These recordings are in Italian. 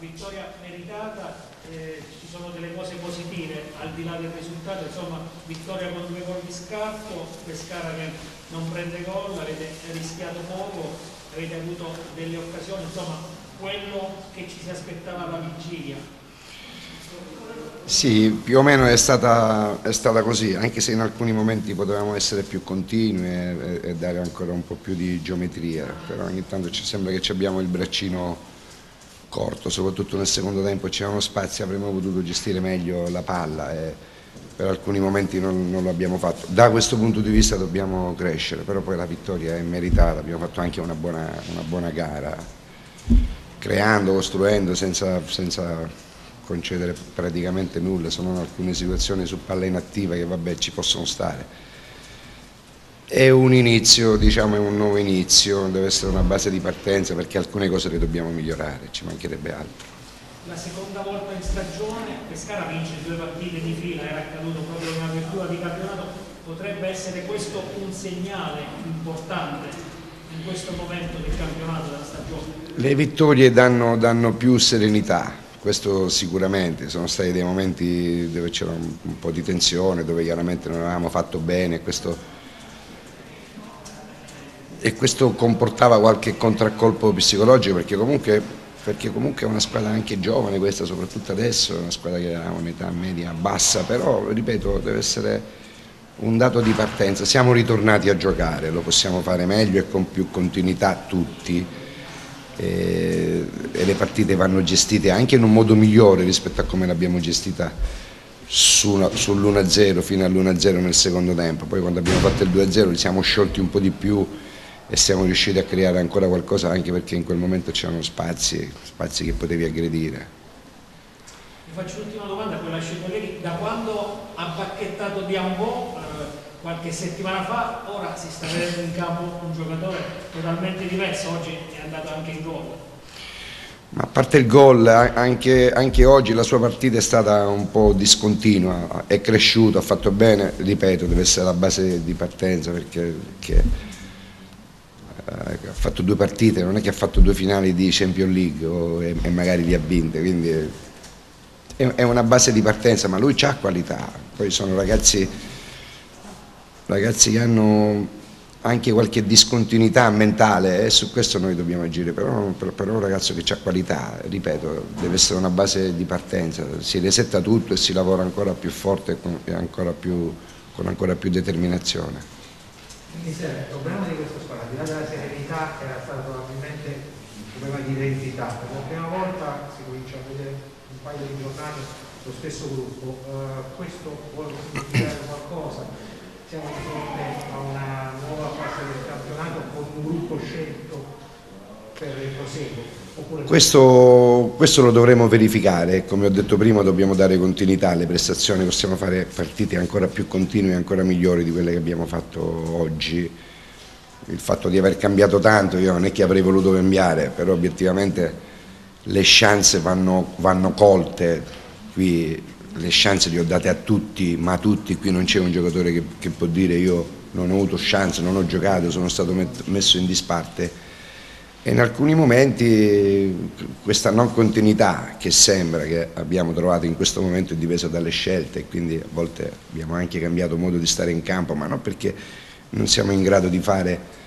vittoria meritata, eh, ci sono delle cose positive al di là del risultato, insomma vittoria con due gol di scarto, Pescara che non prende gol, avete rischiato poco, avete avuto delle occasioni, insomma quello che ci si aspettava alla vigilia. Sì, più o meno è stata, è stata, così, anche se in alcuni momenti potevamo essere più continui e, e, dare ancora un po' più di geometria, però ogni tanto ci sembra che abbiamo il braccino corto, soprattutto nel secondo tempo c'erano spazi, avremmo potuto gestire meglio la palla e per alcuni momenti non, non l'abbiamo fatto. Da questo punto di vista dobbiamo crescere, però poi la vittoria è meritata, abbiamo fatto anche una buona, una buona gara, creando, costruendo senza, senza concedere praticamente nulla, sono alcune situazioni su palla inattiva che vabbè ci possono stare. È un inizio, diciamo è un nuovo inizio, deve essere una base di partenza perché alcune cose le dobbiamo migliorare, ci mancherebbe altro. La seconda volta in stagione, Pescara vince due partite di fila, era accaduto proprio in apertura di campionato, potrebbe essere questo un segnale importante in questo momento del campionato della stagione? Le vittorie danno, danno più serenità, questo sicuramente, sono stati dei momenti dove c'era un, un, po' di tensione, dove chiaramente non avevamo fatto bene questo, e questo comportava qualche contraccolpo psicologico perché comunque, perché comunque, è una squadra anche giovane questa, soprattutto adesso, è una squadra che ha un'età media bassa, però ripeto deve essere un dato di partenza, siamo ritornati a giocare, lo possiamo fare meglio e con più continuità tutti. E, e le partite vanno gestite anche in un modo migliore rispetto a come l'abbiamo gestita su sull'1-0 fino all'1-0 nel secondo tempo, poi quando abbiamo fatto il 2-0 ci siamo sciolti un po' di più e siamo riusciti a creare ancora qualcosa anche perché in quel momento c'erano spazi, spazi che potevi aggredire. Vi faccio l'ultima domanda, poi lascio i colleghi, da quando ha bacchettato Diambo qualche settimana fa, ora si sta vedendo in campo un giocatore totalmente diverso, oggi è andato anche in gol. Ma a parte il gol, anche, anche, oggi la sua partita è stata un po' discontinua, è cresciuto, ha fatto bene, ripeto, deve essere la base di partenza perché, perché eh, ha fatto due partite, non è che ha fatto due finali di Champions League o, e, e, magari li ha vinte, quindi è, è una base di partenza, ma lui ha qualità, poi sono ragazzi ragazzi che hanno anche qualche discontinuità mentale e su questo noi dobbiamo agire, però, però un ragazzo che ha qualità, ripeto, deve essere una base di partenza, si resetta tutto e si lavora ancora più forte e ancora più, con ancora più determinazione. Mister, il problema di squadra, al di là della serenità, era stato probabilmente un problema di identità. Per la prima volta si comincia a vedere un paio di giornate lo stesso gruppo. Uh, questo vuole significare qualcosa? siamo di fronte a una nuova fase del campionato con un gruppo scelto per il proseguo. Questo, questo, lo dovremo verificare, come ho detto prima dobbiamo dare continuità alle prestazioni, possiamo fare partite ancora più continue e ancora migliori di quelle che abbiamo fatto oggi. Il fatto di aver cambiato tanto, io non è che avrei voluto cambiare, però obiettivamente le chance vanno, vanno colte, qui le chance le ho date a tutti, ma a tutti qui non c'è un giocatore che, che, può dire io non ho avuto chance, non ho giocato, sono stato messo in disparte. E in alcuni momenti questa non continuità che sembra che abbiamo trovato in questo momento è dipesa dalle scelte, quindi a volte abbiamo anche cambiato modo di stare in campo, ma non perché non siamo in grado di fare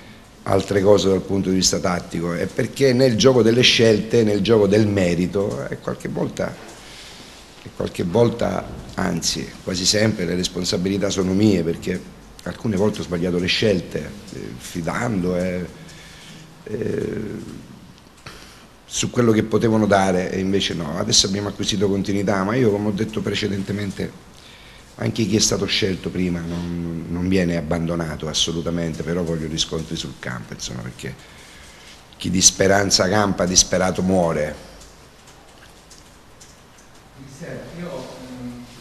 altre cose dal punto di vista tattico, è perché nel gioco delle scelte, nel gioco del merito, eh, qualche volta e qualche volta, anzi quasi sempre, le responsabilità sono mie perché alcune volte ho sbagliato le scelte, eh, fidando eh, eh, su quello che potevano dare e invece no. Adesso abbiamo acquisito continuità, ma io come ho detto precedentemente anche chi è stato scelto prima non, non viene abbandonato assolutamente, però voglio riscontri sul campo, insomma, perché chi di speranza campa, disperato muore. Io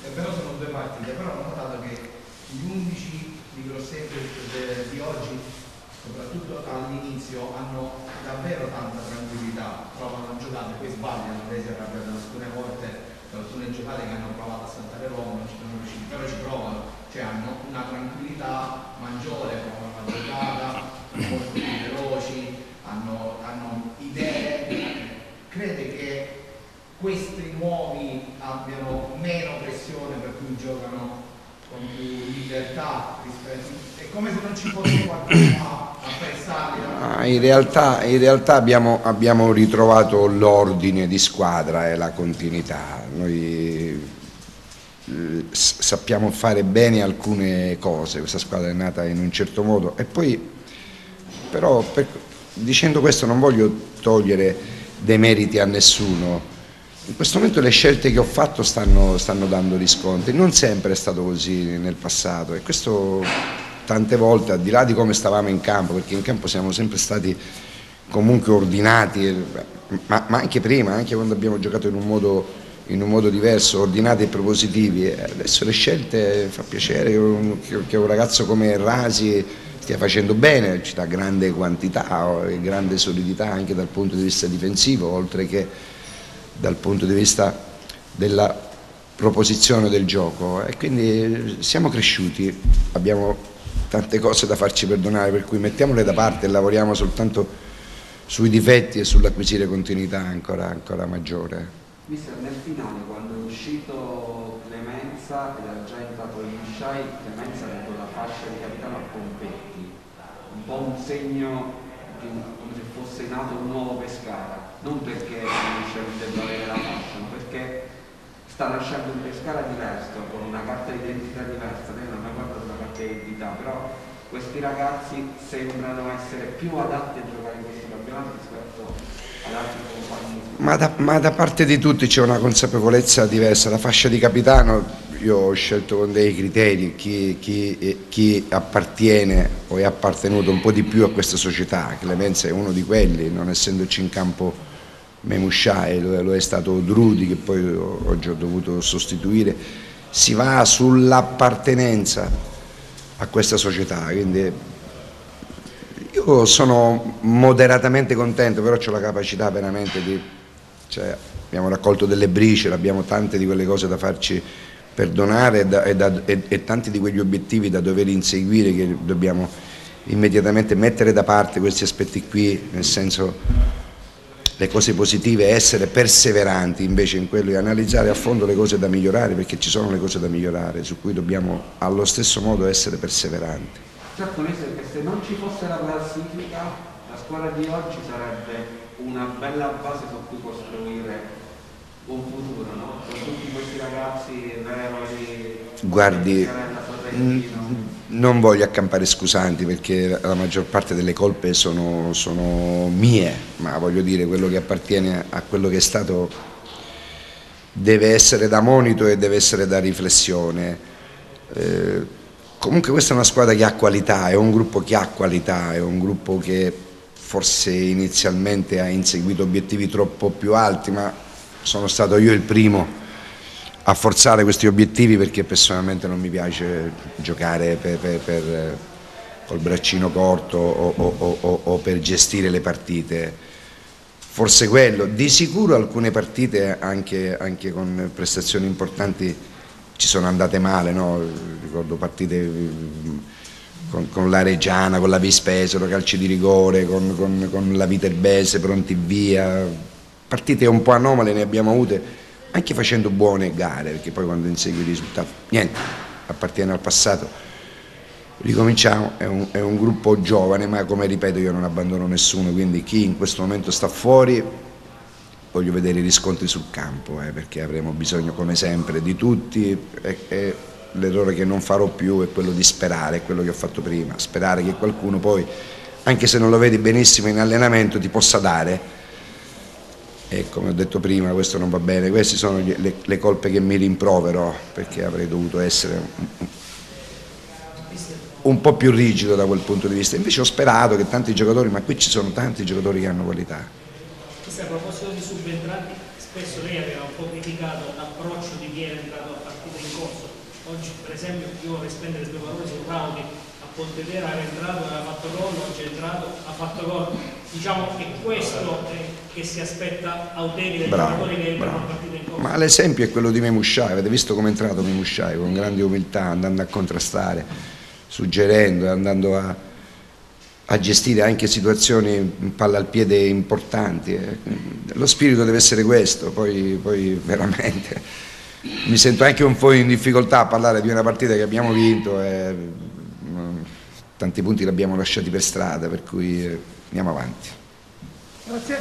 è vero sono due partite, però ho notato che gli 11 di Grosseto di oggi, soprattutto all'inizio, hanno davvero tanta tranquillità, provano a giocare, poi sbagliano, lei si è arrabbiata alcune volte alcune giocate che hanno provato a saltare l'uomo, non ci sono riusciti, però ci provano, cioè hanno una tranquillità maggiore, provano una giocata, molto più veloci, hanno, hanno idee, crede che questi nuovi abbiano meno pressione per cui giocano con più libertà rispetto è come se non ci fosse qualcuno a, a in realtà, in realtà abbiamo, abbiamo, ritrovato l'ordine di squadra e la continuità. Noi sappiamo fare bene alcune cose questa squadra è nata in un certo modo. E poi però per, dicendo questo non voglio togliere dei meriti a nessuno. In questo momento le scelte che ho fatto stanno, stanno, dando riscontri, non sempre è stato così nel passato. E questo tante volte, al di là di come stavamo in campo, perché in campo siamo sempre stati comunque ordinati, ma, ma anche prima, anche quando abbiamo giocato in un modo, in un modo diverso, ordinati e propositivi, adesso le scelte fa piacere che un, ragazzo come Rasi stia facendo bene, ci dà grande quantità e grande solidità anche dal punto di vista difensivo, oltre che dal punto di vista della proposizione del gioco e quindi siamo cresciuti, abbiamo tante cose da farci perdonare per cui mettiamole da parte e lavoriamo soltanto sui difetti e sull'acquisire continuità ancora, ancora maggiore. Mister, nel finale quando è uscito Clemenza ed era già entrato in Sciai, Clemenza ha dato la fascia di capitano a Pompetti, un po' un segno di un, come se fosse nato un nuovo Pescara non perché non debba avere la fascia, ma perché sta nascendo un Pescara diverso, con una carta d'identità diversa, lei non ha guardato la carta d'identità, però questi ragazzi sembrano essere più adatti a giocare in questo campionato rispetto ad altri compagni. Ma da, ma da parte di tutti c'è una consapevolezza diversa, la fascia di capitano io ho scelto con dei criteri chi, chi, chi, appartiene o è appartenuto un po' di più a questa società, Clemenza è uno di quelli, non essendoci in campo Memusciai, lo è stato Drudi che poi oggi ho dovuto sostituire, si va sull'appartenenza a questa società, quindi io sono moderatamente contento, però ho la capacità veramente di, cioè, abbiamo raccolto delle briciole, abbiamo tante di quelle cose da farci perdonare e, da, e, da, e, e tanti di quegli obiettivi da dover inseguire che dobbiamo immediatamente mettere da parte questi aspetti qui, nel senso le cose positive, essere perseveranti invece in quello e analizzare a fondo le cose da migliorare perché ci sono le cose da migliorare su cui dobbiamo allo stesso modo essere perseveranti. Certo, che se non ci fosse la classifica la squadra di oggi sarebbe una bella base su cui costruire un futuro, no? Con tutti questi ragazzi vero di Guardi, non voglio accampare scusanti perché la maggior parte delle colpe sono, sono, mie, ma voglio dire quello che appartiene a quello che è stato deve essere da monito e deve essere da riflessione. Eh, comunque questa è una squadra che ha qualità, è un gruppo che ha qualità, è un gruppo che forse inizialmente ha inseguito obiettivi troppo più alti, ma sono stato io il primo a forzare questi obiettivi perché personalmente non mi piace giocare per, per, per, col braccino corto o, o, o, o, per gestire le partite. Forse quello, di sicuro alcune partite anche, anche con prestazioni importanti ci sono andate male, no? ricordo partite mm, con, con, la Reggiana, con la Vispesero, calci di rigore, con, con, con la Viterbese pronti via, partite un po' anomale ne abbiamo avute anche facendo buone gare, perché poi quando insegui i risultati, niente, appartiene al passato. Ricominciamo, è un, è un gruppo giovane, ma come ripeto io non abbandono nessuno, quindi chi in questo momento sta fuori voglio vedere i riscontri sul campo, eh, perché avremo bisogno come sempre di tutti. E, e l'errore che non farò più è quello di sperare, è quello che ho fatto prima, sperare che qualcuno poi, anche se non lo vedi benissimo in allenamento, ti possa dare. E come ho detto prima questo non va bene, queste sono le, le colpe che mi rimprovero perché avrei dovuto essere un, un, po' più rigido da quel punto di vista, invece ho sperato che tanti giocatori, ma qui ci sono tanti giocatori che hanno qualità. a proposito di subentranti, spesso lei aveva un po' criticato l'approccio di chi era entrato a partita in corso, oggi per esempio io vorrei spendere due parole su Raudi, a Pontedera era entrato, aveva fatto gol, oggi è entrato, ha fatto gol diciamo che questo è, che si aspetta Auteri del giocatore che entra una partita in corso. Ma l'esempio è quello di Memusciai, avete visto come è entrato Memusciai con grande umiltà, andando a contrastare, suggerendo, andando a, a gestire anche situazioni palla al piede importanti. eh. Lo spirito deve essere questo, poi, poi veramente mi sento anche un po' in difficoltà a parlare di una partita che abbiamo vinto e mm, tanti punti li abbiamo lasciati per strada, per cui eh, andiamo avanti. Grazie.